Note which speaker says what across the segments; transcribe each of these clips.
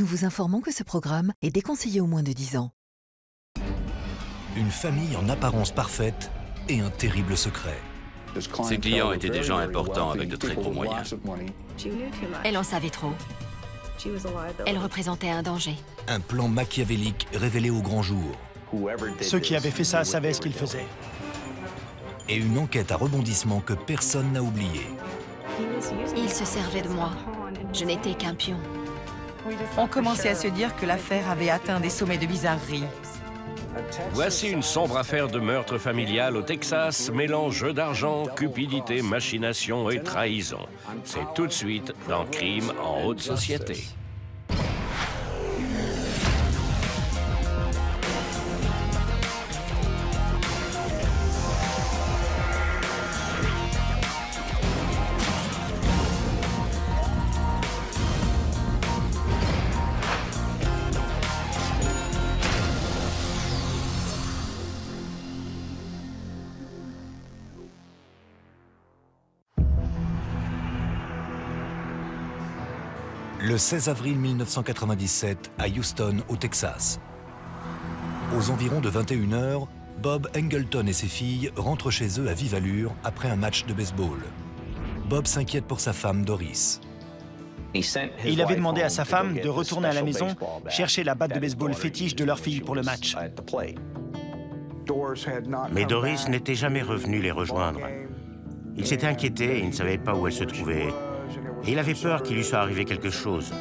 Speaker 1: nous vous informons que ce programme est déconseillé aux moins de 10 ans.
Speaker 2: Une famille en apparence parfaite et un terrible secret.
Speaker 3: Ses clients étaient des gens importants avec de très gros moyens.
Speaker 4: Elle en savait trop. Elle représentait un danger.
Speaker 2: Un plan machiavélique révélé au grand jour.
Speaker 5: Ceux qui avaient fait ça savaient ce qu'ils faisaient.
Speaker 2: Et une enquête à rebondissement que personne n'a oubliée.
Speaker 4: Il se servait de moi. Je n'étais qu'un pion.
Speaker 6: On commençait à se dire que l'affaire avait atteint des sommets de bizarrerie.
Speaker 7: Voici une sombre affaire de meurtre familial au Texas, mêlant jeu d'argent, cupidité, machination et trahison. C'est tout de suite dans Crime en haute société.
Speaker 2: Le 16 avril 1997, à Houston, au Texas. Aux environs de 21h, Bob Engleton et ses filles rentrent chez eux à vive allure après un match de baseball. Bob s'inquiète pour sa femme Doris.
Speaker 5: Il avait demandé à sa femme de retourner à la maison chercher la batte de baseball fétiche de leur fille pour le match.
Speaker 8: Mais Doris n'était jamais revenue les rejoindre. Il s'était inquiété et il ne savait pas où elle se trouvait. Et il avait peur qu'il lui soit arrivé quelque chose.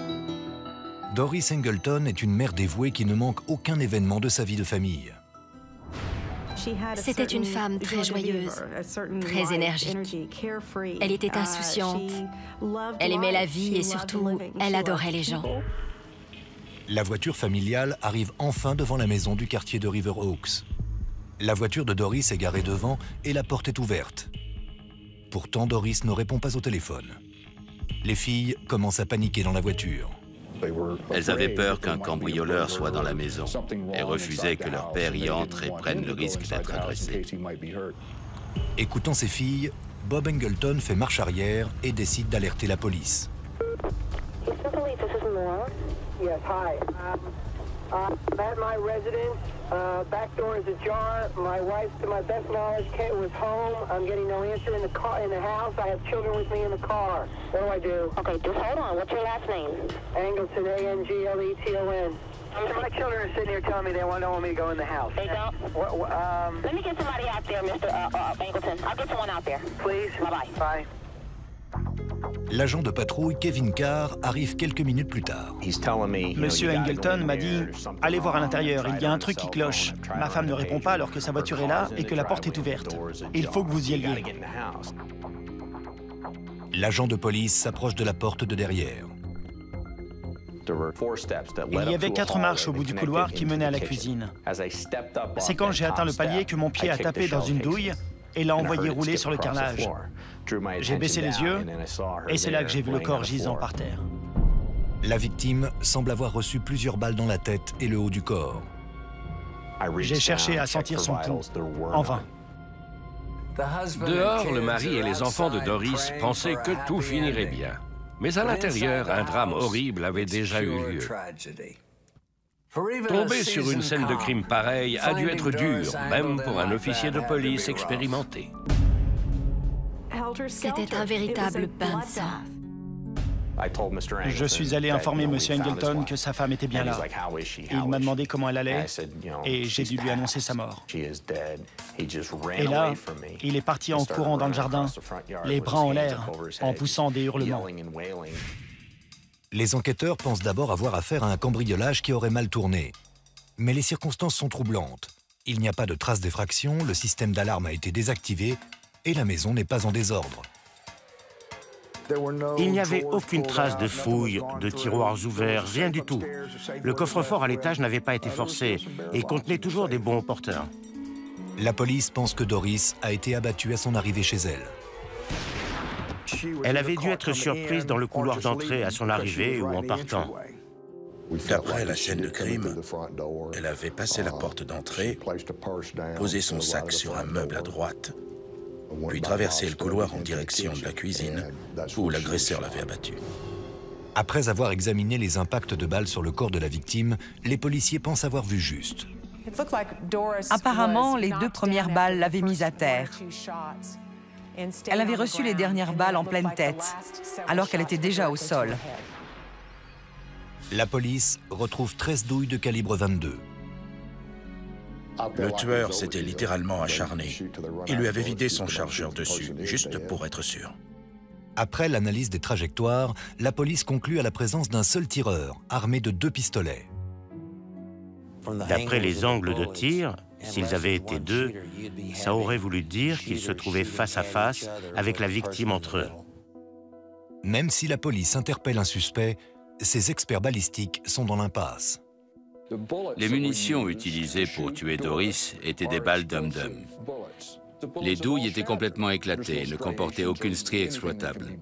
Speaker 2: Doris Engleton est une mère dévouée qui ne manque aucun événement de sa vie de famille.
Speaker 4: C'était une femme très joyeuse, très énergique. Elle était insouciante. Elle aimait la vie et surtout, elle adorait les gens.
Speaker 2: La voiture familiale arrive enfin devant la maison du quartier de River Oaks. La voiture de Doris est garée devant et la porte est ouverte. Pourtant, Doris ne répond pas au téléphone. Les filles commencent à paniquer dans la voiture.
Speaker 3: Elles avaient peur qu'un cambrioleur soit dans la maison et refusaient que leur père y entre et prenne le risque d'être agressé.
Speaker 2: Écoutant ses filles, Bob Engleton fait marche arrière et décide d'alerter la police.
Speaker 9: I'm at my residence. Uh, back door is ajar. My wife, to my best knowledge, Kate was home. I'm getting no answer in the car, in the house. I have children with me in the car. What do I do?
Speaker 10: Okay, just hold on. What's your last name?
Speaker 9: Angleton, A-N-G-L-E-T-O-N. My children are sitting here telling me they want, don't want me to go in the house.
Speaker 10: They don't?
Speaker 9: What, what, um,
Speaker 10: Let me get somebody out there, Mr. Uh, uh, Angleton. I'll get someone out there.
Speaker 9: please.
Speaker 10: Bye-bye.
Speaker 9: Bye.
Speaker 2: L'agent de patrouille Kevin Carr arrive quelques minutes plus tard.
Speaker 5: Monsieur Engleton m'a dit « Allez voir à l'intérieur, il y a un truc qui cloche. Ma femme ne répond pas alors que sa voiture est là et que la porte est ouverte. Il faut que vous y alliez.
Speaker 2: L'agent de police s'approche de la porte de derrière.
Speaker 5: Il y avait quatre marches au bout du couloir qui menaient à la cuisine. C'est quand j'ai atteint le palier que mon pied a tapé dans une douille et l'a envoyé rouler sur le carrelage. J'ai baissé les yeux et c'est là que j'ai vu le corps gisant par terre.
Speaker 2: La victime semble avoir reçu plusieurs balles dans la tête et le haut du corps.
Speaker 5: J'ai cherché à sentir son pouls, en vain.
Speaker 7: Dehors, le mari et les enfants de Doris pensaient que tout finirait bien. Mais à l'intérieur, un drame horrible avait déjà eu lieu. Tomber sur une scène de crime pareille a dû être dur, même pour un officier de police expérimenté.
Speaker 4: C'était un véritable bain de sang.
Speaker 5: Je suis allé informer M. Engleton que sa femme était bien là. Il m'a demandé comment elle allait et j'ai dû lui annoncer sa mort. Et là, il est parti en courant dans le jardin, les bras en l'air, en poussant des hurlements.
Speaker 2: Les enquêteurs pensent d'abord avoir affaire à un cambriolage qui aurait mal tourné. Mais les circonstances sont troublantes. Il n'y a pas de traces d'effraction, le système d'alarme a été désactivé et la maison n'est pas en désordre.
Speaker 8: Il n'y avait aucune trace de fouille, de tiroirs ouverts, rien du tout. Le coffre-fort à l'étage n'avait pas été forcé et contenait toujours des bons porteurs.
Speaker 2: La police pense que Doris a été abattue à son arrivée chez elle.
Speaker 8: Elle avait dû être surprise dans le couloir d'entrée à son arrivée ou en partant.
Speaker 11: D'après la scène de crime, elle avait passé la porte d'entrée, posé son sac sur un meuble à droite, puis traversé le couloir en direction de la cuisine où l'agresseur l'avait abattue.
Speaker 2: Après avoir examiné les impacts de balles sur le corps de la victime, les policiers pensent avoir vu juste.
Speaker 6: Apparemment, les deux premières balles l'avaient mise à terre. Elle avait reçu les dernières balles en pleine tête, alors qu'elle était déjà au sol.
Speaker 2: La police retrouve 13 douilles de calibre 22.
Speaker 11: Le tueur s'était littéralement acharné. Il lui avait vidé son chargeur dessus, juste pour être sûr.
Speaker 2: Après l'analyse des trajectoires, la police conclut à la présence d'un seul tireur, armé de deux pistolets.
Speaker 8: D'après les angles de tir, s'ils avaient été deux, ça aurait voulu dire qu'ils se trouvaient face à face avec la victime entre eux.
Speaker 2: Même si la police interpelle un suspect, ses experts balistiques sont dans l'impasse.
Speaker 3: Les munitions utilisées pour tuer Doris étaient des balles dum-dum. Les douilles étaient complètement éclatées et ne comportaient aucune strie exploitable.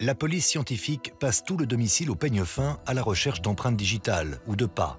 Speaker 2: La police scientifique passe tout le domicile au peigne fin à la recherche d'empreintes digitales ou de pas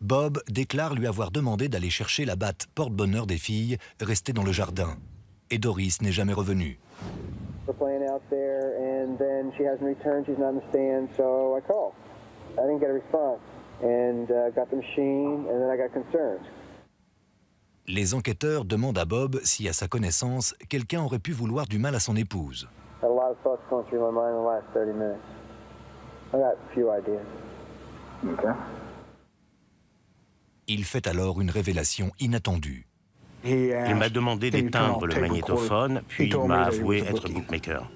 Speaker 2: Bob déclare lui avoir demandé d'aller chercher la batte porte-bonheur des filles restée dans le jardin. Et Doris n'est jamais revenue. for playing out there, and then she hasn't returned. She's not in the stand, so I called. I didn't get a response, and uh, got the machine, and then I got concerned. Les enquêteurs demandent à Bob si, à sa connaissance, quelqu'un aurait pu vouloir du mal à son épouse. Had a lot of thoughts going through my mind in the last 30 minutes. I got a few ideas. Okay. Il fait alors une révélation inattendue.
Speaker 8: Il m'a demandé d'éteindre le magnétophone, puis il m'a avoué être bookmaker.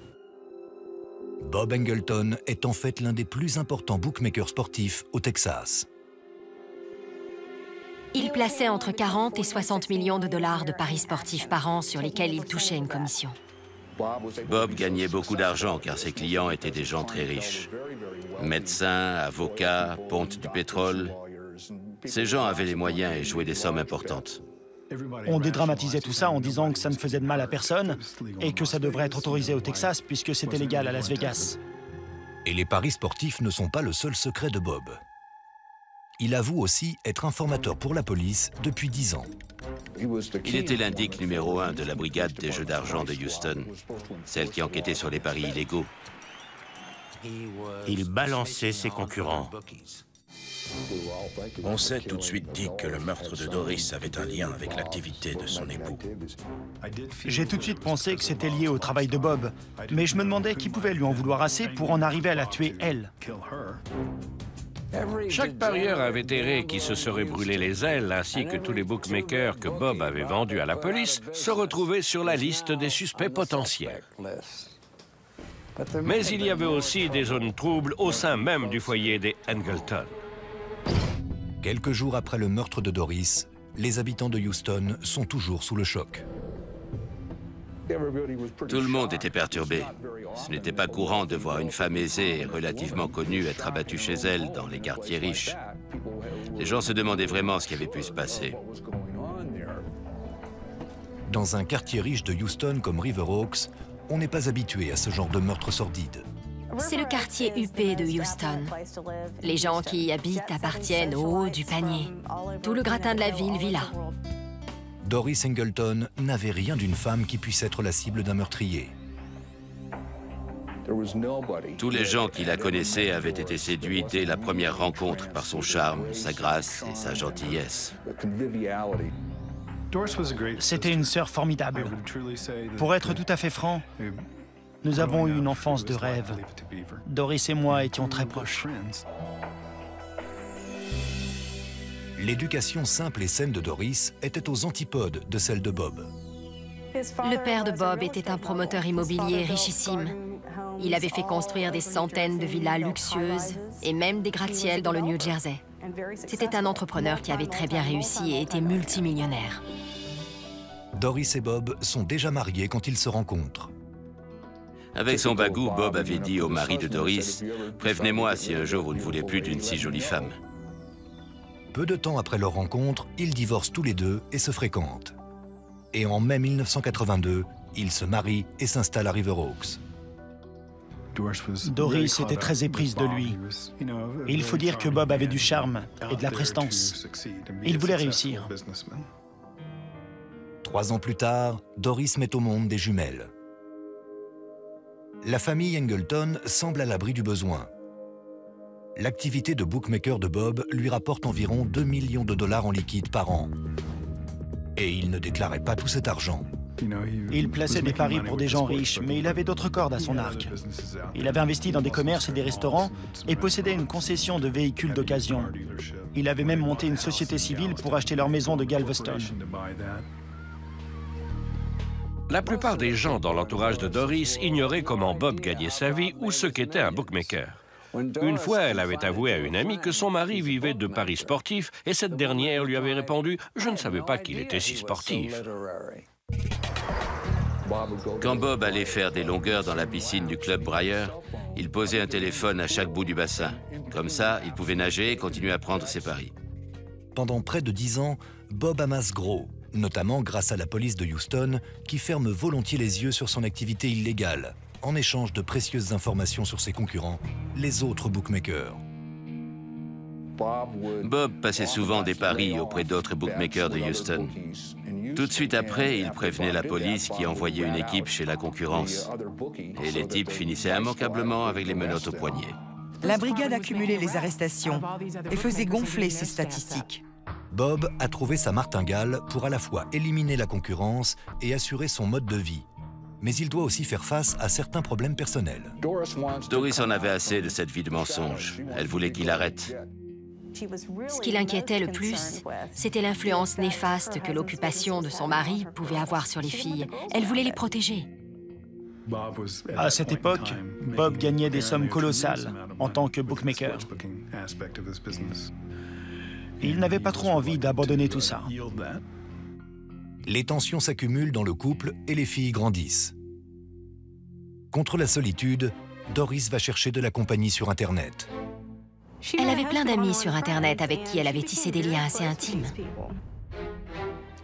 Speaker 2: Bob Engleton est en fait l'un des plus importants bookmakers sportifs au Texas.
Speaker 4: Il plaçait entre 40 et 60 millions de dollars de paris sportifs par an sur lesquels il touchait une commission.
Speaker 3: Bob gagnait beaucoup d'argent car ses clients étaient des gens très riches. Médecins, avocats, pontes du pétrole. Ces gens avaient les moyens et jouaient des sommes importantes.
Speaker 5: On dédramatisait tout ça en disant que ça ne faisait de mal à personne et que ça devrait être autorisé au Texas puisque c'était légal à Las Vegas.
Speaker 2: Et les paris sportifs ne sont pas le seul secret de Bob. Il avoue aussi être informateur pour la police depuis dix ans.
Speaker 3: Il était l'indic numéro un de la brigade des jeux d'argent de Houston, celle qui enquêtait sur les paris illégaux.
Speaker 8: Il balançait ses concurrents.
Speaker 11: On s'est tout de suite dit que le meurtre de Doris avait un lien avec l'activité de son époux.
Speaker 5: J'ai tout de suite pensé que c'était lié au travail de Bob, mais je me demandais qui pouvait lui en vouloir assez pour en arriver à la tuer, elle.
Speaker 7: Chaque parieur avéré qui se serait brûlé les ailes, ainsi que tous les bookmakers que Bob avait vendus à la police, se retrouvaient sur la liste des suspects potentiels. Mais il y avait aussi des zones troubles au sein même du foyer des Angleton.
Speaker 2: Quelques jours après le meurtre de Doris, les habitants de Houston sont toujours sous le choc.
Speaker 3: Tout le monde était perturbé. Ce n'était pas courant de voir une femme aisée et relativement connue être abattue chez elle dans les quartiers riches. Les gens se demandaient vraiment ce qui avait pu se passer.
Speaker 2: Dans un quartier riche de Houston comme River Oaks, on n'est pas habitué à ce genre de meurtre sordide.
Speaker 4: C'est le quartier huppé de Houston. Les gens qui y habitent appartiennent au haut du panier. Tout le gratin de la ville vit là.
Speaker 2: Doris Singleton n'avait rien d'une femme qui puisse être la cible d'un meurtrier.
Speaker 3: Tous les gens qui la connaissaient avaient été séduits dès la première rencontre par son charme, sa grâce et sa gentillesse.
Speaker 5: C'était une sœur formidable. Pour être tout à fait franc, nous avons eu une enfance de rêve. Doris et moi étions très proches.
Speaker 2: L'éducation simple et saine de Doris était aux antipodes de celle de Bob.
Speaker 4: Le père de Bob était un promoteur immobilier richissime. Il avait fait construire des centaines de villas luxueuses et même des gratte-ciels dans le New
Speaker 2: Doris et Bob sont déjà mariés quand ils se rencontrent.
Speaker 3: Avec son bagou, Bob avait dit au mari de Doris Prévenez-moi si un jour vous ne voulez plus d'une si jolie femme.
Speaker 2: Peu de temps après leur rencontre, ils divorcent tous les deux et se fréquentent. Et en mai 1982, ils se marient et s'installent à River Oaks.
Speaker 5: Doris était très éprise de lui. Et il faut dire que Bob avait du charme et de la prestance. il voulait réussir.
Speaker 2: Trois ans plus tard, Doris met au monde des jumelles. La famille Engleton semble à l'abri du besoin. L'activité de bookmaker de Bob lui rapporte environ 2 millions de dollars en liquide par an. Et il ne déclarait pas tout cet argent.
Speaker 5: Il plaçait des paris pour des gens riches, mais il avait d'autres cordes à son arc. Il avait investi dans des commerces et des restaurants et possédait une concession de véhicules d'occasion. Il avait même monté une société civile pour acheter leur maison de Galveston.
Speaker 7: La plupart des gens dans l'entourage de Doris ignoraient comment Bob gagnait sa vie ou ce qu'était un bookmaker. Une fois, elle avait avoué à une amie que son mari vivait de paris sportifs et cette dernière lui avait répondu « Je ne savais pas qu'il était si sportif ».
Speaker 3: Quand Bob allait faire des longueurs dans la piscine du club Breyer, il posait un téléphone à chaque bout du bassin. Comme ça, il pouvait nager et continuer à prendre ses paris.
Speaker 2: Pendant près de dix ans, Bob amasse gros, notamment grâce à la police de Houston, qui ferme volontiers les yeux sur son activité illégale, en échange de précieuses informations sur ses concurrents, les autres bookmakers.
Speaker 3: Bob passait souvent des paris auprès d'autres bookmakers de Houston. Tout de suite après, il prévenait la police qui envoyait une équipe chez la concurrence. Et les types finissaient immanquablement avec les menottes au poignet.
Speaker 6: La brigade accumulait les arrestations et faisait gonfler ses statistiques.
Speaker 2: Bob a trouvé sa martingale pour à la fois éliminer la concurrence et assurer son mode de vie. Mais il doit aussi faire face à certains problèmes personnels.
Speaker 3: Doris en avait assez de cette vie de mensonge. Elle voulait qu'il arrête.
Speaker 4: Ce qui l'inquiétait le plus, c'était l'influence néfaste que l'occupation de son mari pouvait avoir sur les filles. Elle voulait les protéger.
Speaker 5: À cette époque, Bob gagnait des sommes colossales en tant que bookmaker. il n'avait pas trop envie d'abandonner tout ça.
Speaker 2: Les tensions s'accumulent dans le couple et les filles grandissent. Contre la solitude, Doris va chercher de la compagnie sur Internet.
Speaker 4: Elle avait plein d'amis sur Internet avec qui elle avait tissé des liens assez intimes.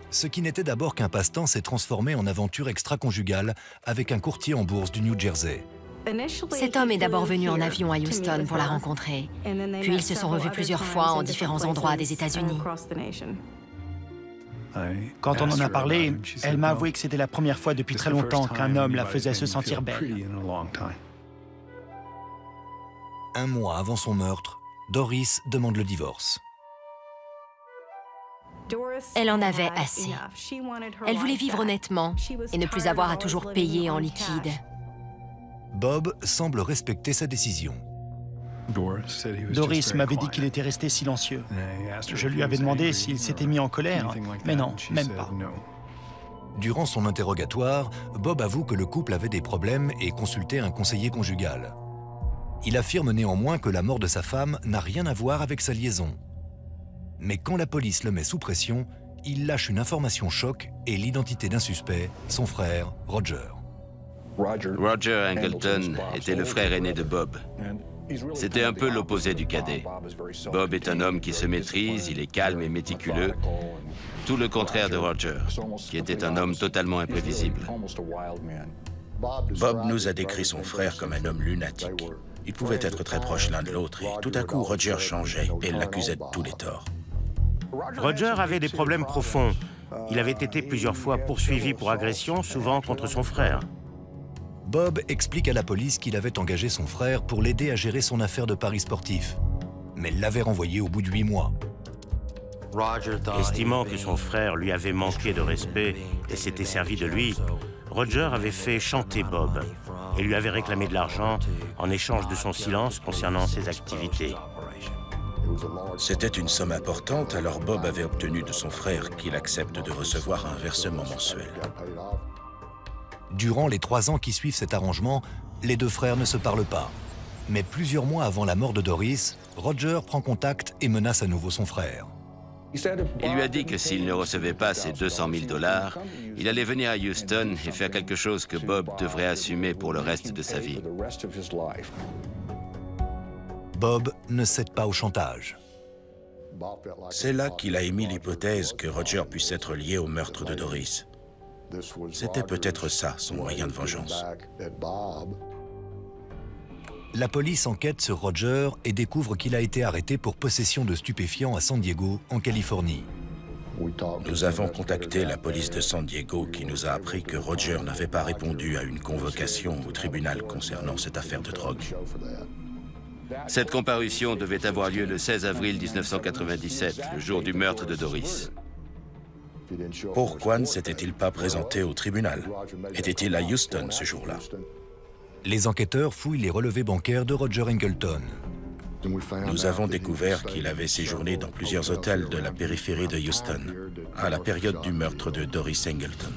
Speaker 2: Ce qui n'était d'abord qu'un passe-temps s'est transformé en aventure extra-conjugale avec un courtier en bourse du New Jersey.
Speaker 4: Cet homme est d'abord venu en avion à Houston pour la rencontrer. Puis ils se sont revus plusieurs fois en différents endroits des États-Unis.
Speaker 5: Quand on en a parlé, elle m'a avoué que c'était la première fois depuis très longtemps qu'un homme la faisait se sentir belle.
Speaker 2: Un mois avant son meurtre, Doris demande le divorce.
Speaker 4: Elle en avait assez. Elle voulait vivre honnêtement et ne plus avoir à toujours payer en liquide.
Speaker 2: Bob semble respecter sa décision.
Speaker 5: Doris m'avait dit qu'il était resté silencieux. Je lui avais demandé s'il s'était mis en colère, mais non, même pas.
Speaker 2: Durant son interrogatoire, Bob avoue que le couple avait des problèmes et consultait un conseiller conjugal. Il affirme néanmoins que la mort de sa femme n'a rien à voir avec sa liaison. Mais quand la police le met sous pression, il lâche une information choc et l'identité d'un suspect, son frère, Roger.
Speaker 3: Roger Angleton était le frère aîné de Bob. C'était un peu l'opposé du cadet. Bob est un homme qui se maîtrise, il est calme et méticuleux, tout le contraire de Roger, qui était un homme totalement imprévisible.
Speaker 11: Bob nous a décrit son frère comme un homme lunatique. Ils pouvaient être très proches l'un de l'autre et tout à coup Roger changeait et l'accusait de tous les torts.
Speaker 8: Roger avait des problèmes profonds. Il avait été plusieurs fois poursuivi pour agression, souvent contre son frère.
Speaker 2: Bob explique à la police qu'il avait engagé son frère pour l'aider à gérer son affaire de paris sportif, mais l'avait renvoyé au bout de huit mois.
Speaker 8: Estimant que son frère lui avait manqué de respect et s'était servi de lui, Roger avait fait chanter Bob et lui avait réclamé de l'argent en échange de son silence concernant ses activités.
Speaker 11: C'était une somme importante, alors Bob avait obtenu de son frère qu'il accepte de recevoir un versement mensuel.
Speaker 2: Durant les trois ans qui suivent cet arrangement, les deux frères ne se parlent pas. Mais plusieurs mois avant la mort de Doris, Roger prend contact et menace à nouveau son frère.
Speaker 3: Il lui a dit que s'il ne recevait pas ses 200 000 dollars, il allait venir à Houston et faire quelque chose que Bob devrait assumer pour le reste de sa vie.
Speaker 2: Bob ne cède pas au chantage.
Speaker 11: C'est là qu'il a émis l'hypothèse que Roger puisse être lié au meurtre de Doris. C'était peut-être ça son moyen de vengeance.
Speaker 2: La police enquête sur Roger et découvre qu'il a été arrêté pour possession de stupéfiants à San Diego, en Californie.
Speaker 11: Nous avons contacté la police de San Diego qui nous a appris que Roger n'avait pas répondu à une convocation au tribunal concernant cette affaire de drogue.
Speaker 3: Cette comparution devait avoir lieu le 16 avril 1997, le jour du meurtre de Doris.
Speaker 11: Pourquoi ne s'était-il pas présenté au tribunal? Était-il à Houston ce jour-là?
Speaker 2: Les enquêteurs fouillent les relevés bancaires de Roger Engleton.
Speaker 11: Nous avons découvert qu'il avait séjourné dans plusieurs hôtels de la périphérie de Houston, à la période du meurtre de Doris Engleton.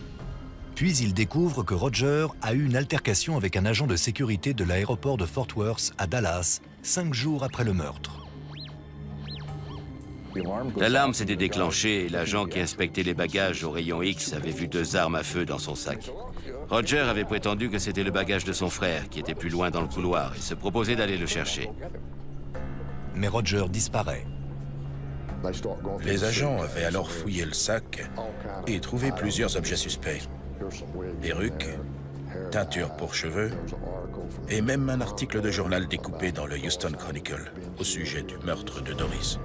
Speaker 2: Puis il découvre que Roger a eu une altercation avec un agent de sécurité de l'aéroport de Fort Worth à Dallas, cinq jours après le meurtre.
Speaker 3: L'alarme s'était déclenchée et l'agent qui inspectait les bagages au rayon X avait vu deux armes à feu dans son sac. Roger avait prétendu que c'était le bagage de son frère qui était plus loin dans le couloir et se proposait d'aller le chercher.
Speaker 2: Mais Roger disparaît.
Speaker 11: Les agents avaient alors fouillé le sac et trouvé plusieurs objets suspects. Perruques, teinture pour cheveux et même un article de journal découpé dans le Houston Chronicle au sujet du meurtre de Doris.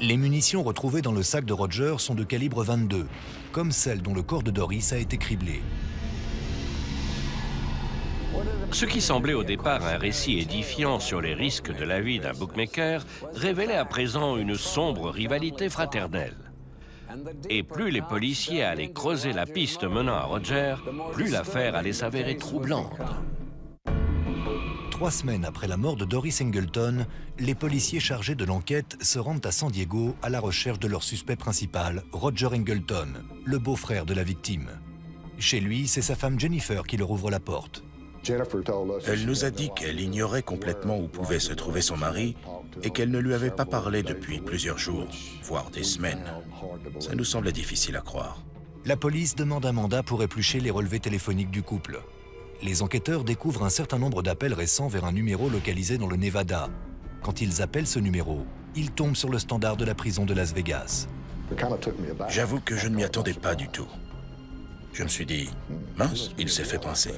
Speaker 2: Les munitions retrouvées dans le sac de Roger sont de calibre 22, comme celles dont le corps de Doris a été criblé.
Speaker 7: Ce qui semblait au départ un récit édifiant sur les risques de la vie d'un bookmaker révélait à présent une sombre rivalité fraternelle. Et plus les policiers allaient creuser la piste menant à Roger, plus l'affaire allait s'avérer troublante.
Speaker 2: Trois semaines après la mort de Doris Engleton, les policiers chargés de l'enquête se rendent à San Diego à la recherche de leur suspect principal, Roger Engleton, le beau-frère de la victime. Chez lui, c'est sa femme Jennifer qui leur ouvre la porte.
Speaker 11: Elle nous a dit qu'elle ignorait complètement où pouvait se trouver son mari et qu'elle ne lui avait pas parlé depuis plusieurs jours, voire des semaines. Ça nous semblait difficile à croire.
Speaker 2: La police demande un mandat pour éplucher les relevés téléphoniques du couple les enquêteurs découvrent un certain nombre d'appels récents vers un numéro localisé dans le Nevada. Quand ils appellent ce numéro, ils tombent sur le standard de la prison de Las Vegas.
Speaker 11: J'avoue que je ne m'y attendais pas du tout. Je me suis dit, mince, il s'est fait pincer.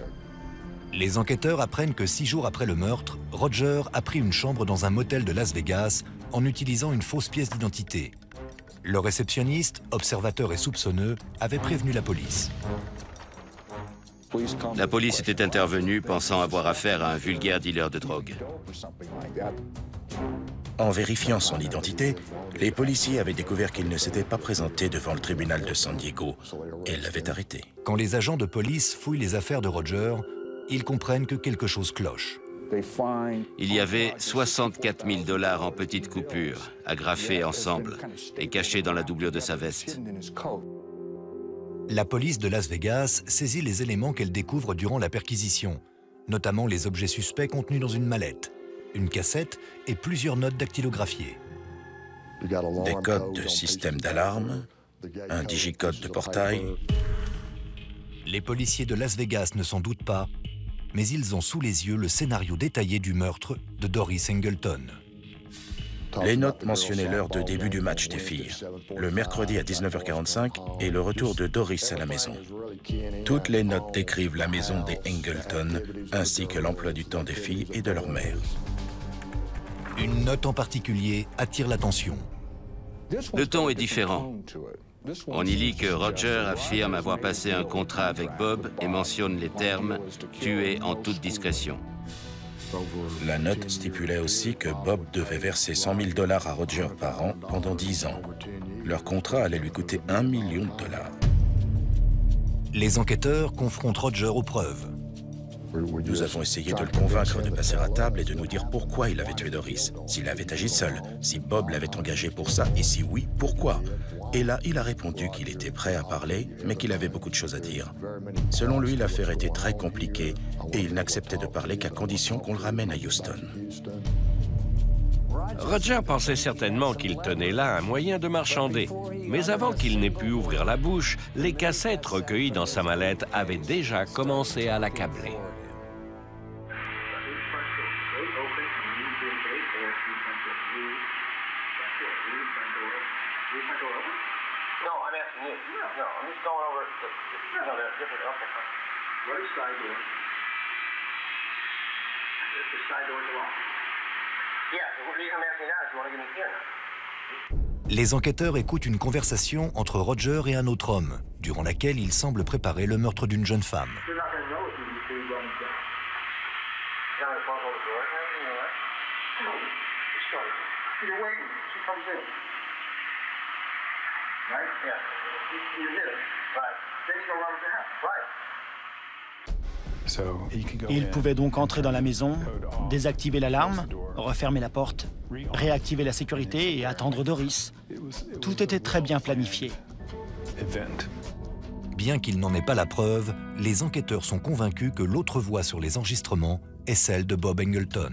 Speaker 2: Les enquêteurs apprennent que six jours après le meurtre, Roger a pris une chambre dans un motel de Las Vegas en utilisant une fausse pièce d'identité. Le réceptionniste, observateur et soupçonneux, avait prévenu la police.
Speaker 3: La police était intervenue pensant avoir affaire à un vulgaire dealer de drogue.
Speaker 11: En vérifiant son identité, les policiers avaient découvert qu'il ne s'était pas présenté devant le tribunal de San Diego et l'avaient arrêté.
Speaker 2: Quand les agents de police fouillent les affaires de Roger, ils comprennent que quelque chose cloche.
Speaker 3: Il y avait 64 000 dollars en petites coupures, agrafés ensemble et cachés dans la doublure de sa veste.
Speaker 2: La police de Las Vegas saisit les éléments qu'elle découvre durant la perquisition, notamment les objets suspects contenus dans une mallette, une cassette et plusieurs notes dactylographiées.
Speaker 11: Des codes de système d'alarme, un digicode de portail.
Speaker 2: Les policiers de Las Vegas ne s'en doutent pas, mais ils ont sous les yeux le scénario détaillé du meurtre de Doris Engleton.
Speaker 11: Les notes mentionnaient l'heure de début du match des filles, le mercredi à 19h45 et le retour de Doris à la maison. Toutes les notes décrivent la maison des Engleton, ainsi que l'emploi du temps des filles et de leur mère.
Speaker 2: Une note en particulier attire l'attention.
Speaker 3: Le ton est différent. On y lit que Roger affirme avoir passé un contrat avec Bob et mentionne les termes « tué en toute discrétion ».
Speaker 11: La note stipulait aussi que Bob devait verser 100 000 dollars à Roger par an pendant 10 ans. Leur contrat allait lui coûter 1 million de dollars.
Speaker 2: Les enquêteurs confrontent Roger aux preuves.
Speaker 11: Nous avons essayé de le convaincre de passer à table et de nous dire pourquoi il avait tué Doris, s'il avait agi seul, si Bob l'avait engagé pour ça, et si oui, pourquoi. Et là, il a répondu qu'il était prêt à parler, mais qu'il avait beaucoup de choses à dire. Selon lui, l'affaire était très compliquée et il n'acceptait de parler qu'à condition qu'on le ramène à Houston.
Speaker 7: Roger pensait certainement qu'il tenait là un moyen de marchander. Mais avant qu'il n'ait pu ouvrir la bouche, les cassettes recueillies dans sa mallette avaient déjà commencé à l'accabler.
Speaker 2: Les enquêteurs écoutent une conversation entre Roger et un autre homme, durant laquelle il semble préparer le meurtre d'une jeune femme.
Speaker 5: Il pouvait donc entrer dans la maison, désactiver l'alarme, refermer la porte, réactiver la sécurité et attendre Doris. Tout était très bien planifié.
Speaker 2: Bien qu'il n'en ait pas la preuve, les enquêteurs sont convaincus que l'autre voix sur les enregistrements est celle de Bob Engleton.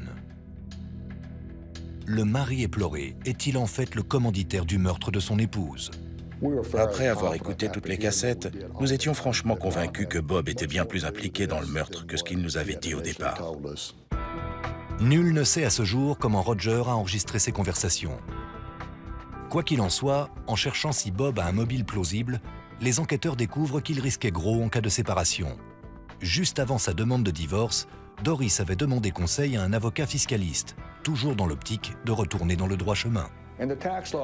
Speaker 2: Le mari éploré est-il en fait le commanditaire du meurtre de son épouse?
Speaker 11: Après avoir écouté toutes les cassettes, nous étions franchement convaincus que Bob était bien plus impliqué dans le meurtre que ce qu'il nous avait dit au départ.
Speaker 2: Nul ne sait à ce jour comment Roger a enregistré ses conversations. Quoi qu'il en soit, en cherchant si Bob a un mobile plausible, les enquêteurs découvrent qu'il risquait gros en cas de séparation. Juste avant sa demande de divorce, Doris avait demandé conseil à un avocat fiscaliste, toujours dans l'optique de retourner dans le droit chemin.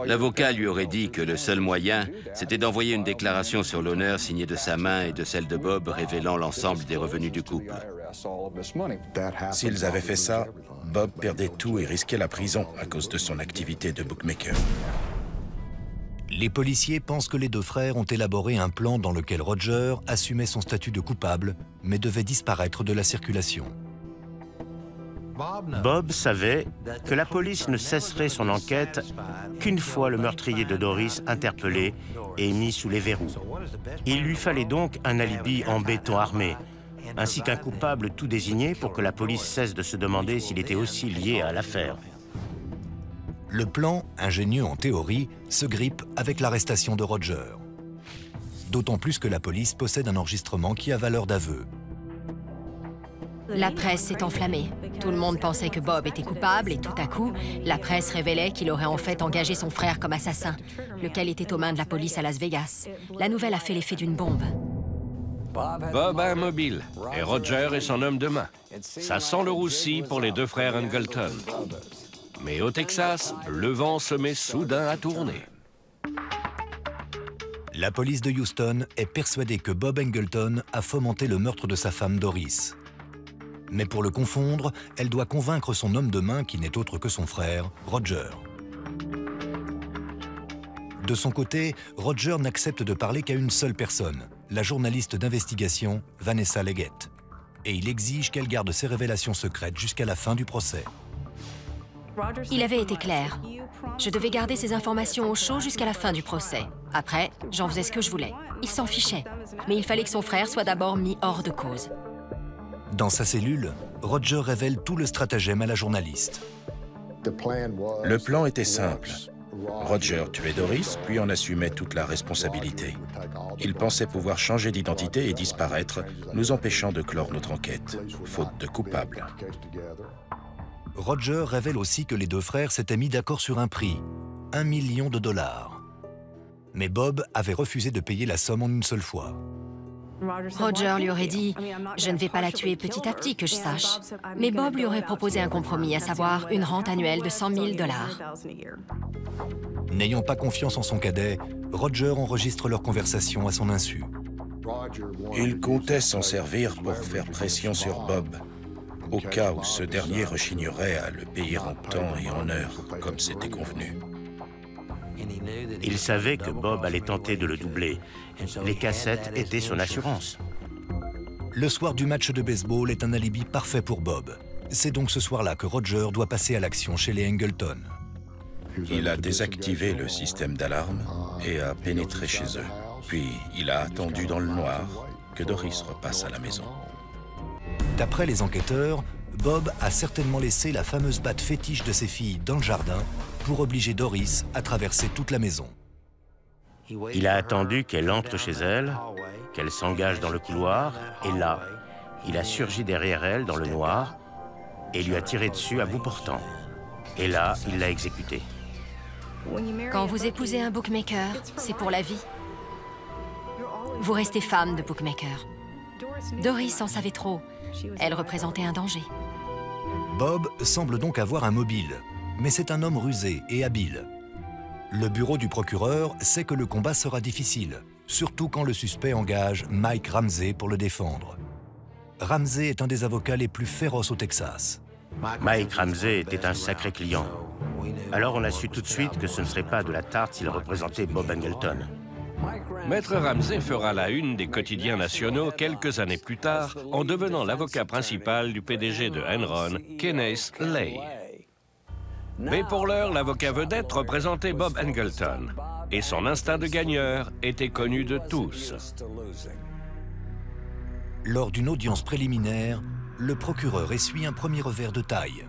Speaker 3: L'avocat lui aurait dit que le seul moyen, c'était d'envoyer une déclaration sur l'honneur signée de sa main et de celle de Bob révélant l'ensemble des revenus du couple.
Speaker 11: S'ils avaient fait ça, Bob perdait tout et risquait la prison à cause de son activité de bookmaker.
Speaker 2: Les policiers pensent que les deux frères ont élaboré un plan dans lequel Roger assumait son statut de coupable, mais devait disparaître de la circulation.
Speaker 8: Bob savait que la police ne cesserait son enquête qu'une fois le meurtrier de Doris interpellé et mis sous les verrous. Il lui fallait donc un alibi en béton armé, ainsi qu'un coupable tout désigné pour que la police cesse de se demander s'il était aussi lié à l'affaire.
Speaker 2: Le plan, ingénieux en théorie, se grippe avec l'arrestation de Roger. D'autant plus que la police possède un enregistrement qui a valeur d'aveu.
Speaker 4: La presse s'est enflammée. Tout le monde pensait que Bob était coupable et tout à coup, la presse révélait qu'il aurait en fait engagé son frère comme assassin, lequel était aux mains de la police à Las Vegas. La nouvelle a fait l'effet d'une bombe.
Speaker 7: Bob a un mobile et Roger est son homme de main. Ça sent le roussi pour les deux frères Angleton. Mais au Texas, le vent se met soudain à tourner.
Speaker 2: La police de Houston est persuadée que Bob Angleton a fomenté le meurtre de sa femme Doris. Mais pour le confondre, elle doit convaincre son homme de main qui n'est autre que son frère, Roger. De son côté, Roger n'accepte de parler qu'à une seule personne, la journaliste d'investigation Vanessa Leggett. Et il exige qu'elle garde ses révélations secrètes jusqu'à la fin du procès.
Speaker 4: Il avait été clair. Je devais garder ces informations au chaud jusqu'à la fin du procès. Après, j'en faisais ce que je voulais. Il s'en fichait. Mais il fallait que son frère soit d'abord mis hors de cause.
Speaker 2: Dans sa cellule, Roger révèle tout le stratagème à la journaliste.
Speaker 11: Le plan était simple. Roger tuait Doris, puis en assumait toute la responsabilité. Il pensait pouvoir changer d'identité et disparaître, nous empêchant de clore notre enquête, faute de coupable.
Speaker 2: Roger révèle aussi que les deux frères s'étaient mis d'accord sur un prix, un million de dollars. Mais Bob avait refusé de payer la somme en une seule fois.
Speaker 4: Roger lui aurait dit « Je ne vais pas la tuer petit à petit, que je sache ». Mais Bob lui aurait proposé un compromis, à savoir une rente annuelle de 100 000 dollars.
Speaker 2: N'ayant pas confiance en son cadet, Roger enregistre leur conversation à son insu.
Speaker 11: Il comptait s'en servir pour faire pression sur Bob, au cas où ce dernier rechignerait à le payer en temps et en heure, comme c'était convenu.
Speaker 8: Il savait que Bob allait tenter de le doubler. Les cassettes étaient son assurance.
Speaker 2: Le soir du match de baseball est un alibi parfait pour Bob. C'est donc ce soir-là que Roger doit passer à l'action chez les Angleton.
Speaker 11: Il a désactivé le système d'alarme et a pénétré chez eux. Puis il a attendu dans le noir que Doris repasse à la maison.
Speaker 2: D'après les enquêteurs, Bob a certainement laissé la fameuse batte fétiche de ses filles dans le jardin pour obliger Doris à traverser toute la maison.
Speaker 8: Il a attendu qu'elle entre chez elle, qu'elle s'engage dans le couloir, et là, il a surgi derrière elle dans le noir et lui a tiré dessus à bout portant. Et là, il l'a exécutée.
Speaker 4: Quand vous épousez un bookmaker, c'est pour la vie. Vous restez femme de bookmaker. Doris en savait trop. Elle représentait un danger.
Speaker 2: Bob semble donc avoir un mobile, mais c'est un homme rusé et habile. Le bureau du procureur sait que le combat sera difficile, surtout quand le suspect engage Mike Ramsey pour le défendre. Ramsey est un des avocats les plus féroces au Texas.
Speaker 8: Mike Ramsey était un sacré client. Alors on a su tout de suite que ce ne serait pas de la tarte s'il représentait Bob Angleton.
Speaker 7: Maître Ramsey fera la une des quotidiens nationaux quelques années plus tard en devenant l'avocat principal du PDG de Enron, Kenneth Lay. Mais pour l'heure, l'avocat vedette représentait Bob Angleton et son instinct de gagneur était connu de tous.
Speaker 2: Lors d'une audience préliminaire, le procureur essuie un premier revers de taille.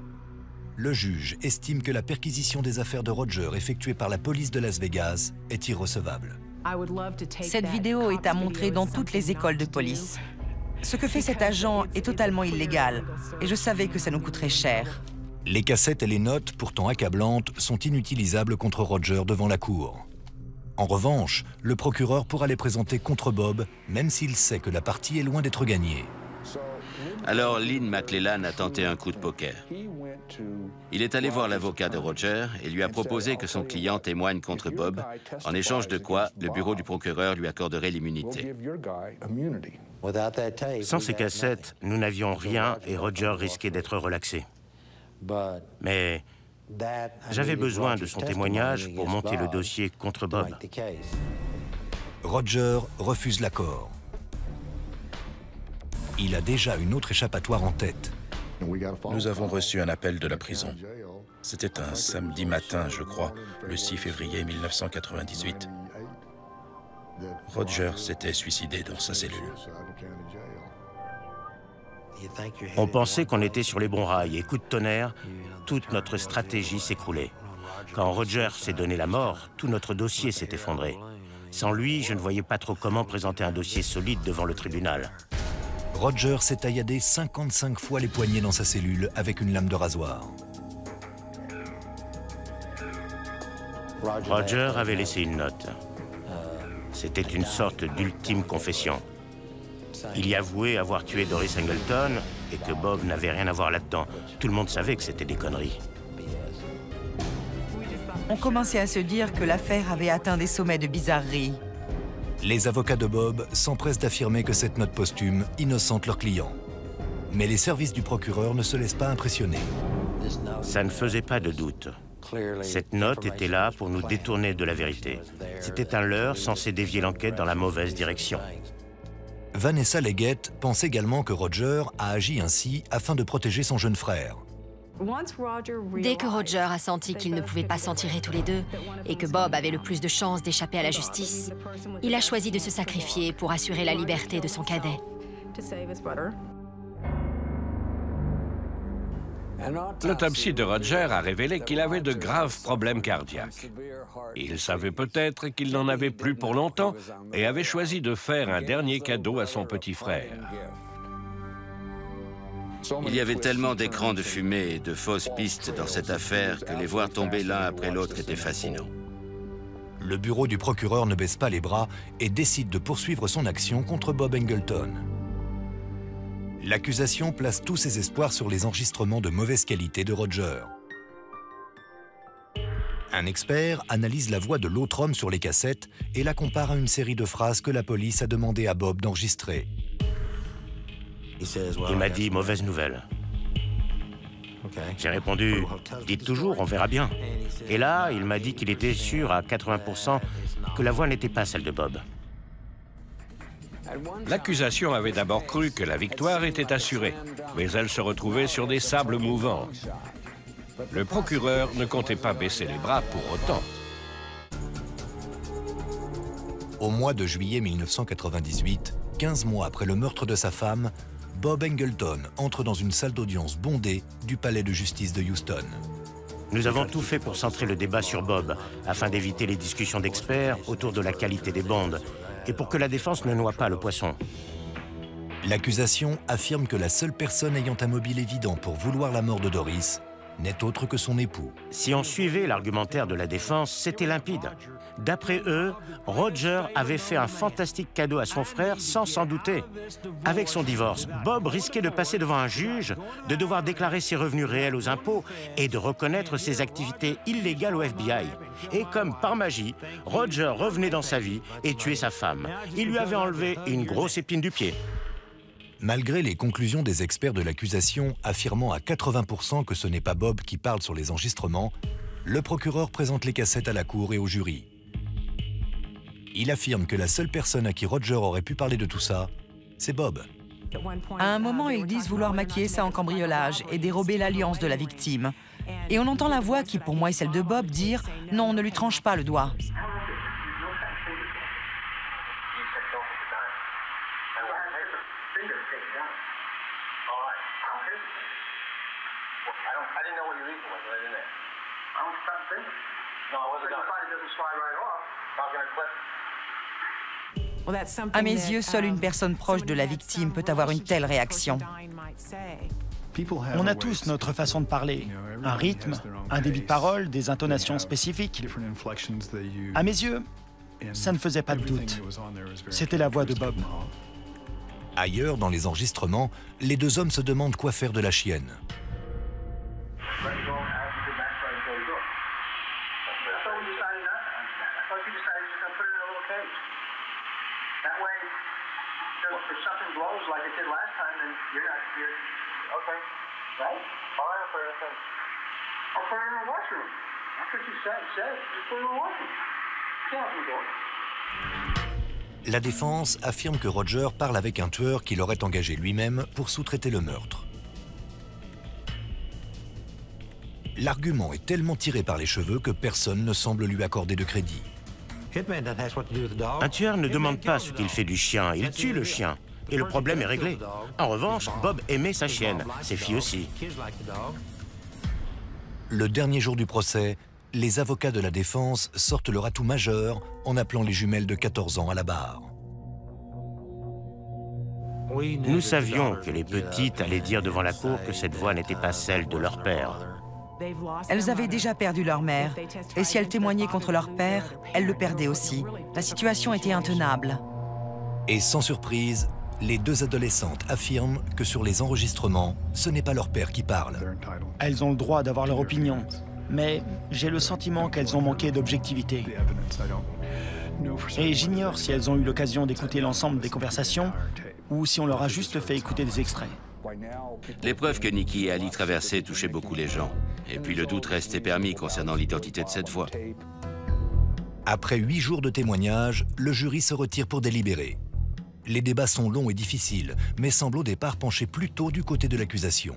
Speaker 2: Le juge estime que la perquisition des affaires de Roger effectuée par la police de Las Vegas est irrecevable.
Speaker 6: Cette vidéo est à montrer dans toutes les écoles de police. Ce que fait cet agent est totalement illégal et je savais que ça nous coûterait cher.
Speaker 2: Les cassettes et les notes, pourtant accablantes, sont inutilisables contre Roger devant la cour. En revanche, le procureur pourra les présenter contre Bob, même s'il sait que la partie est loin d'être gagnée.
Speaker 3: Alors Lynn McClellan a tenté un coup de poker. Il est allé voir l'avocat de Roger et lui a proposé que son client témoigne contre Bob, en échange de quoi le bureau du procureur lui accorderait l'immunité.
Speaker 8: Sans ces cassettes, nous n'avions rien et Roger risquait d'être relaxé. Mais j'avais besoin de son témoignage pour monter le dossier contre Bob.
Speaker 2: Roger refuse l'accord. Il a déjà une autre échappatoire en tête.
Speaker 11: Nous avons reçu un appel de la prison. C'était un samedi matin, je crois, le 6 février 1998. Roger s'était suicidé dans sa cellule.
Speaker 8: On pensait qu'on était sur les bons rails et coup de tonnerre, toute notre stratégie s'écroulait. Quand Roger s'est donné la mort, tout notre dossier s'est effondré. Sans lui, je ne voyais pas trop comment présenter un dossier solide devant le tribunal.
Speaker 2: Roger s'est tailladé 55 fois les poignets dans sa cellule avec une lame de rasoir.
Speaker 8: Roger avait laissé une note. C'était une sorte d'ultime confession. Il y avouait avoir tué Doris Angleton et que Bob n'avait rien à voir là-dedans. Tout le monde savait que c'était des conneries.
Speaker 6: On commençait à se dire que l'affaire avait atteint des sommets de bizarrerie.
Speaker 2: Les avocats de Bob s'empressent d'affirmer que cette note posthume innocente leur client. Mais les services du procureur ne se laissent pas impressionner.
Speaker 8: Ça ne faisait pas de doute. Cette note était là pour nous détourner de la vérité. C'était un leurre censé dévier l'enquête dans la mauvaise direction.
Speaker 2: Vanessa Leggett pense également que Roger a agi ainsi afin de protéger son jeune frère.
Speaker 4: Dès que Roger a senti qu'il ne pouvait pas s'en tirer tous les deux et que Bob avait le plus de chances d'échapper à la justice, il a choisi de se sacrifier pour assurer la liberté de son cadet.
Speaker 7: L'autopsie de Roger a révélé qu'il avait de graves problèmes cardiaques. Il savait peut-être qu'il n'en avait plus pour longtemps et avait choisi de faire un dernier cadeau à son petit frère.
Speaker 3: Il y avait tellement d'écrans de fumée et de fausses pistes dans cette affaire que les voir tomber l'un après l'autre était fascinant.
Speaker 2: Le bureau du procureur ne baisse pas les bras et décide de poursuivre son action contre Bob Engleton. L'accusation place tous ses espoirs sur les enregistrements de mauvaise qualité de Roger. Un expert analyse la voix de l'autre homme sur les cassettes et la compare à une série de phrases que la police a demandé à Bob d'enregistrer.
Speaker 8: Il m'a dit mauvaise nouvelle. J'ai répondu, dites toujours, on verra bien. Et là, il m'a dit qu'il était sûr à 80% que la voix n'était pas celle de Bob.
Speaker 7: L'accusation avait d'abord cru que la victoire était assurée, mais elle se retrouvait sur des sables mouvants. Le procureur ne comptait pas baisser les bras pour autant.
Speaker 2: Au mois de juillet 1998, 15 mois après le meurtre de sa femme, Bob Engleton entre dans une salle d'audience bondée du palais de justice de Houston.
Speaker 8: Nous avons tout fait pour centrer le débat sur Bob, afin d'éviter les discussions d'experts autour de la qualité des bandes, et pour que la défense ne noie pas le poisson.
Speaker 2: L'accusation affirme que la seule personne ayant un mobile évident pour vouloir la mort de Doris n'est autre que son époux.
Speaker 8: Si on suivait l'argumentaire de la défense, c'était limpide. D'après eux, Roger avait fait un fantastique cadeau à son frère sans s'en douter. Avec son divorce, Bob risquait de passer devant un juge, de devoir déclarer ses revenus réels aux impôts et de reconnaître ses activités illégales au FBI. Et comme par magie, Roger revenait dans sa vie et tuait sa femme. Il lui avait enlevé une grosse épine du pied.
Speaker 2: Malgré les conclusions des experts de l'accusation affirmant à 80% que ce n'est pas Bob qui parle sur les enregistrements, le procureur présente les cassettes à la cour et au jury. Il affirme que la seule personne à qui Roger aurait pu parler de tout ça, c'est Bob.
Speaker 6: À un moment, ils disent vouloir maquiller ça en cambriolage et dérober l'alliance de la victime. Et on entend la voix qui, pour moi, est celle de Bob, dire « Non, ne lui tranche pas le doigt ». À mes yeux, seule une personne proche de la victime peut avoir une telle réaction.
Speaker 5: On a tous notre façon de parler, un rythme, un débit de parole, des intonations spécifiques. À mes yeux, ça ne faisait pas de doute. C'était la voix de Bob.
Speaker 2: Ailleurs, dans les enregistrements, les deux hommes se demandent quoi faire de la chienne. La défense affirme que Roger parle avec un tueur qu'il aurait engagé lui-même pour sous-traiter le meurtre. L'argument est tellement tiré par les cheveux que personne ne semble lui accorder de crédit.
Speaker 8: Un tueur ne demande pas ce qu'il fait du chien, il tue le chien. Et le problème est réglé. En revanche, Bob aimait sa chienne, ses filles aussi.
Speaker 2: Le dernier jour du procès, les avocats de la défense sortent leur atout majeur en appelant les jumelles de 14 ans à la barre.
Speaker 8: Nous savions que les petites allaient dire devant la cour que cette voix n'était pas celle de leur père.
Speaker 6: Elles avaient déjà perdu leur mère, et si elles témoignaient contre leur père, elles le perdaient aussi. La situation était intenable.
Speaker 2: Et sans surprise, les deux adolescentes affirment que sur les enregistrements, ce n'est pas leur père qui parle.
Speaker 5: Elles ont le droit d'avoir leur opinion, mais j'ai le sentiment qu'elles ont manqué d'objectivité. Et j'ignore si elles ont eu l'occasion d'écouter l'ensemble des conversations ou si on leur a juste fait écouter des extraits.
Speaker 3: L'épreuve que Nikki et Ali traversaient touchait beaucoup les gens. Et puis le doute restait permis concernant l'identité de cette voix.
Speaker 2: Après huit jours de témoignages, le jury se retire pour délibérer. Les débats sont longs et difficiles, mais semblent au départ pencher plutôt du côté de l'accusation.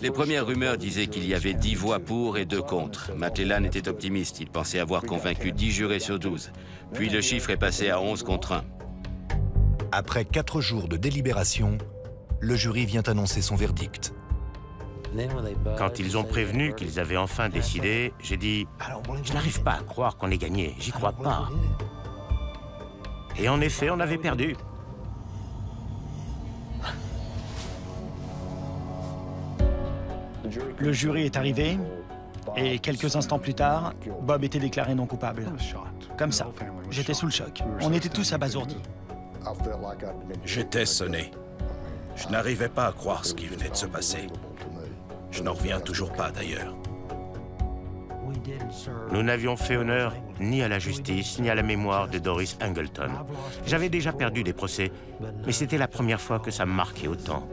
Speaker 3: Les premières rumeurs disaient qu'il y avait dix voix pour et deux contre. Magellan était optimiste, il pensait avoir convaincu 10 jurés sur 12. Puis le chiffre est passé à 11 contre 1.
Speaker 2: Après quatre jours de délibération, le jury vient annoncer son verdict.
Speaker 8: Quand ils ont prévenu qu'ils avaient enfin décidé, j'ai dit « Je n'arrive pas à croire qu'on ait gagné, j'y crois pas. » Et en effet, on avait perdu.
Speaker 5: Le jury est arrivé et quelques instants plus tard, Bob était déclaré non coupable. Comme ça, j'étais sous le choc. On était tous abasourdis.
Speaker 11: J'étais sonné. Je n'arrivais pas à croire ce qui venait de se passer. Je n'en reviens toujours pas d'ailleurs.
Speaker 8: Nous n'avions fait honneur ni à la justice, ni à la mémoire de Doris Angleton. J'avais déjà perdu des procès, mais c'était la première fois que ça me marquait autant.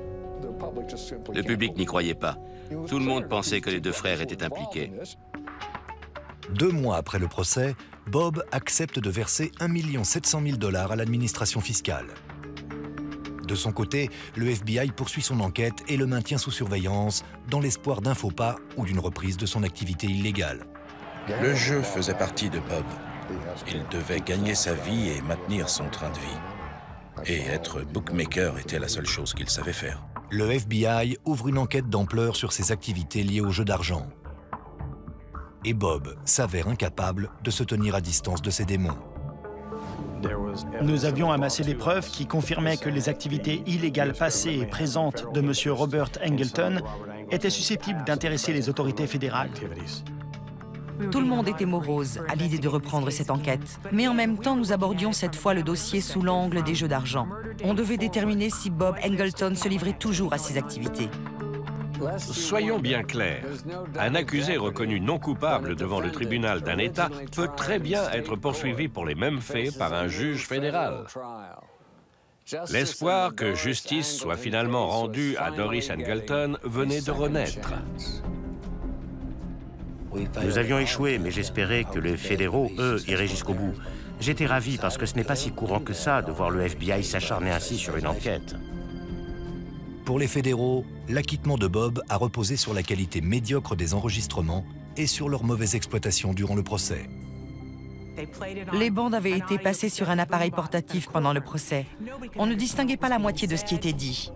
Speaker 3: Le public n'y croyait pas. Tout le monde pensait que les deux frères étaient impliqués.
Speaker 2: Deux mois après le procès, Bob accepte de verser 1 700 000 dollars à l'administration fiscale. De son côté, le FBI poursuit son enquête et le maintient sous surveillance dans l'espoir d'un faux pas ou d'une reprise de son activité illégale.
Speaker 11: Le jeu faisait partie de Bob. Il devait gagner sa vie et maintenir son train de vie. Et être bookmaker était la seule chose qu'il savait faire.
Speaker 2: Le FBI ouvre une enquête d'ampleur sur ses activités liées au jeu d'argent. Et Bob s'avère incapable de se tenir à distance de ses démons.
Speaker 5: Nous avions amassé des preuves qui confirmaient que les activités illégales passées et présentes de M. Robert Engleton étaient susceptibles d'intéresser les autorités fédérales.
Speaker 6: Tout le monde était morose à l'idée de reprendre cette enquête. Mais en même temps, nous abordions cette fois le dossier sous l'angle des jeux d'argent. On devait déterminer si Bob Engleton se livrait toujours à ses activités.
Speaker 7: Soyons bien clairs, un accusé reconnu non coupable devant le tribunal d'un État peut très bien être poursuivi pour les mêmes faits par un juge fédéral. L'espoir que justice soit finalement rendue à Doris Engleton venait de renaître.
Speaker 8: Nous avions échoué, mais j'espérais que les fédéraux, eux, iraient jusqu'au bout. J'étais ravi parce que ce n'est pas si courant que ça de voir le FBI s'acharner ainsi sur une enquête.
Speaker 2: Pour les fédéraux, l'acquittement de Bob a reposé sur la qualité médiocre des enregistrements et sur leur mauvaise exploitation durant le procès.
Speaker 6: Les bandes avaient été passées sur un appareil portatif pendant le procès. On ne distinguait pas la moitié de ce qui était dit.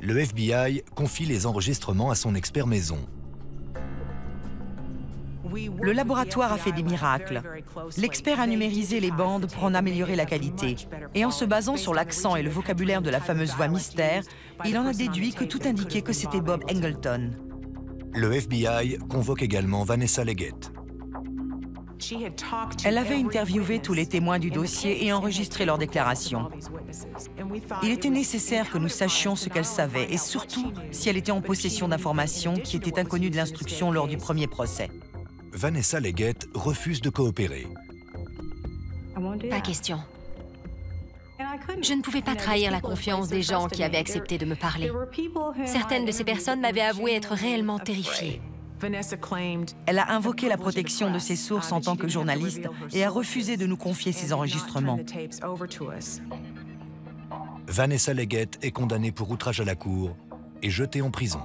Speaker 2: Le FBI confie les enregistrements à son expert maison,
Speaker 6: le laboratoire a fait des miracles. L'expert a numérisé les bandes pour en améliorer la qualité. Et en se basant sur l'accent et le vocabulaire de la fameuse voix mystère, il en a déduit que tout indiquait que c'était Bob Engleton.
Speaker 2: Le FBI convoque également Vanessa Leggett.
Speaker 6: Elle avait interviewé tous les témoins du dossier et enregistré leurs déclarations. Il était nécessaire que nous sachions ce qu'elle savait et surtout si elle était en possession d'informations qui étaient inconnues de l'instruction lors du premier procès.
Speaker 2: Vanessa Leggett refuse de coopérer.
Speaker 4: Pas question. Je ne pouvais pas trahir la confiance des gens qui avaient accepté de me parler. Certaines de ces personnes m'avaient avoué être réellement terrifiées.
Speaker 6: Elle a invoqué la protection de ses sources en tant que journaliste et a refusé de nous confier ses enregistrements.
Speaker 2: Vanessa Leggett est condamnée pour outrage à la cour et jetée en prison.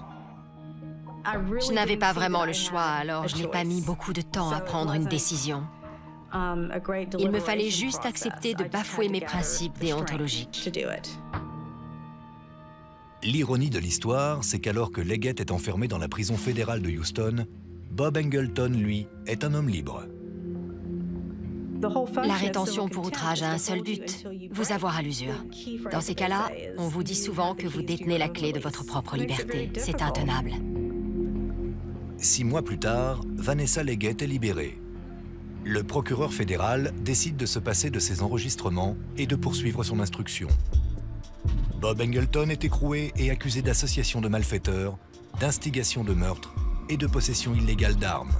Speaker 4: Je n'avais pas vraiment le choix, alors je n'ai pas mis beaucoup de temps à prendre une décision. Il me fallait juste accepter de bafouer mes principes déontologiques.
Speaker 2: L'ironie de l'histoire, c'est qu'alors que Leggett est enfermé dans la prison fédérale de Houston, Bob Engleton, lui, est un homme libre.
Speaker 4: La rétention pour outrage a un seul but, vous avoir à l'usure. Dans ces cas-là, on vous dit souvent que vous détenez la clé de votre propre liberté. C'est intenable.
Speaker 2: Six mois plus tard, Vanessa Leggett est libérée. Le procureur fédéral décide de se passer de ses enregistrements et de poursuivre son instruction. Bob Engleton est écroué et accusé d'association de malfaiteurs, d'instigation de meurtre et de possession illégale d'armes.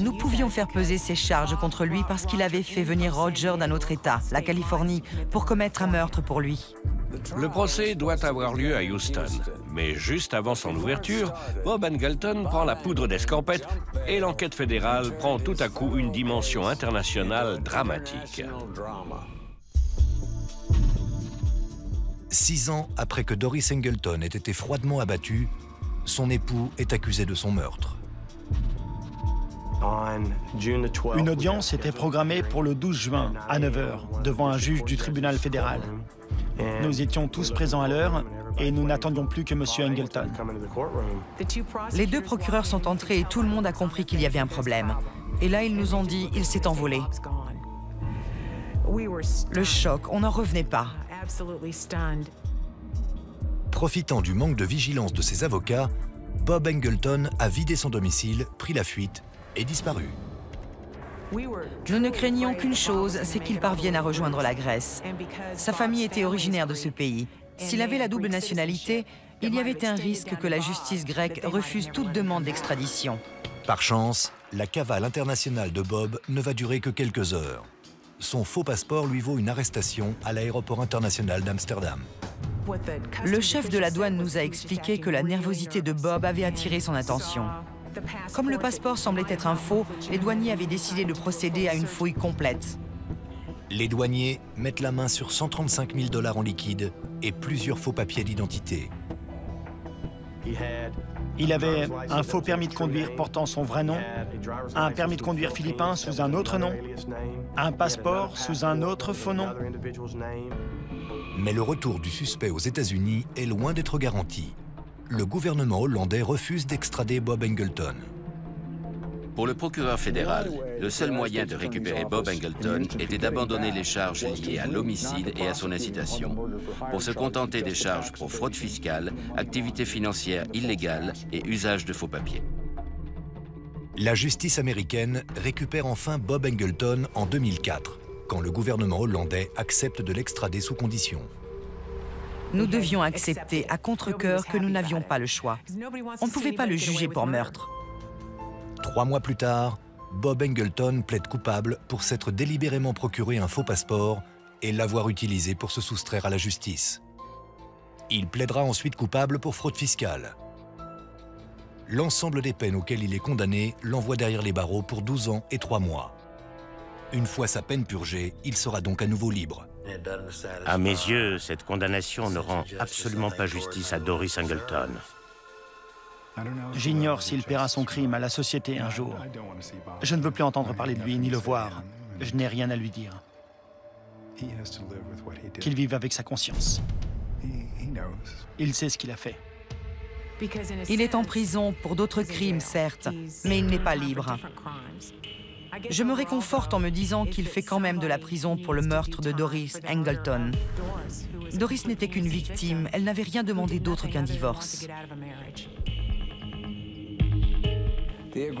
Speaker 6: Nous pouvions faire peser ces charges contre lui parce qu'il avait fait venir Roger d'un autre État, la Californie, pour commettre un meurtre pour lui.
Speaker 7: Le procès doit avoir lieu à Houston, mais juste avant son ouverture, Bob Engleton prend la poudre d'escampette et l'enquête fédérale prend tout à coup une dimension internationale dramatique.
Speaker 2: Six ans après que Doris Engleton ait été froidement abattue, son époux est accusé de son meurtre.
Speaker 5: Une audience était programmée pour le 12 juin à 9h devant un juge du tribunal fédéral. Nous étions tous présents à l'heure et nous n'attendions plus que M. Engleton.
Speaker 6: Les deux procureurs sont entrés et tout le monde a compris qu'il y avait un problème. Et là, ils nous ont dit, il s'est envolé. Le choc, on n'en revenait pas.
Speaker 2: Profitant du manque de vigilance de ses avocats, Bob Engleton a vidé son domicile, pris la fuite et disparu.
Speaker 6: Nous ne craignions qu'une chose, c'est qu'il parvienne à rejoindre la Grèce. Sa famille était originaire de ce pays. S'il avait la double nationalité, il y avait un risque que la justice grecque refuse toute demande d'extradition.
Speaker 2: Par chance, la cavale internationale de Bob ne va durer que quelques heures. Son faux passeport lui vaut une arrestation à l'aéroport international d'Amsterdam.
Speaker 6: Le chef de la douane nous a expliqué que la nervosité de Bob avait attiré son attention. Comme le passeport semblait être un faux, les douaniers avaient décidé de procéder à une fouille complète.
Speaker 2: Les douaniers mettent la main sur 135 000 dollars en liquide et plusieurs faux papiers d'identité.
Speaker 5: Il avait un faux permis de conduire portant son vrai nom, un permis de conduire philippin sous un autre nom, un passeport sous un autre faux nom.
Speaker 2: Mais le retour du suspect aux États-Unis est loin d'être garanti. Le gouvernement hollandais refuse d'extrader Bob Engleton.
Speaker 3: Pour le procureur fédéral, le seul moyen de récupérer Bob Engleton était d'abandonner les charges liées à l'homicide et à son incitation, pour se contenter des charges pour fraude fiscale, activité financière illégale et usage de faux papiers.
Speaker 2: La justice américaine récupère enfin Bob Engleton en 2004, quand le gouvernement hollandais accepte de l'extrader sous condition.
Speaker 6: Nous devions accepter à contre-coeur que nous n'avions pas le choix. On ne pouvait pas le juger pour meurtre.
Speaker 2: Trois mois plus tard, Bob Engleton plaide coupable pour s'être délibérément procuré un faux passeport et l'avoir utilisé pour se soustraire à la justice. Il plaidera ensuite coupable pour fraude fiscale. L'ensemble des peines auxquelles il est condamné l'envoie derrière les barreaux pour 12 ans et 3 mois. Une fois sa peine purgée, il sera donc à nouveau libre.
Speaker 8: À mes yeux, cette condamnation ne rend absolument pas justice à Doris Engleton.
Speaker 5: J'ignore s'il paiera son crime à la société un jour. Je ne veux plus entendre parler de lui ni le voir. Je n'ai rien à lui dire. Qu'il vive avec sa conscience. Il sait ce qu'il a fait.
Speaker 6: Il est en prison pour d'autres crimes, certes, mais il n'est pas libre. Je me réconforte en me disant qu'il fait quand même de la prison pour le meurtre de Doris Engleton. Doris n'était qu'une victime, elle n'avait rien demandé d'autre qu'un divorce.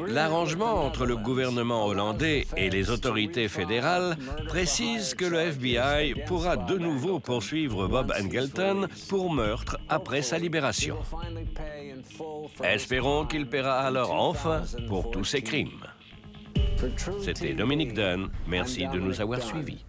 Speaker 7: L'arrangement entre le gouvernement hollandais et les autorités fédérales précise que le FBI pourra de nouveau poursuivre Bob Engleton pour meurtre après sa libération. Espérons qu'il paiera alors enfin pour tous ses crimes. C'était Dominique Dunn. Merci de nous avoir suivis.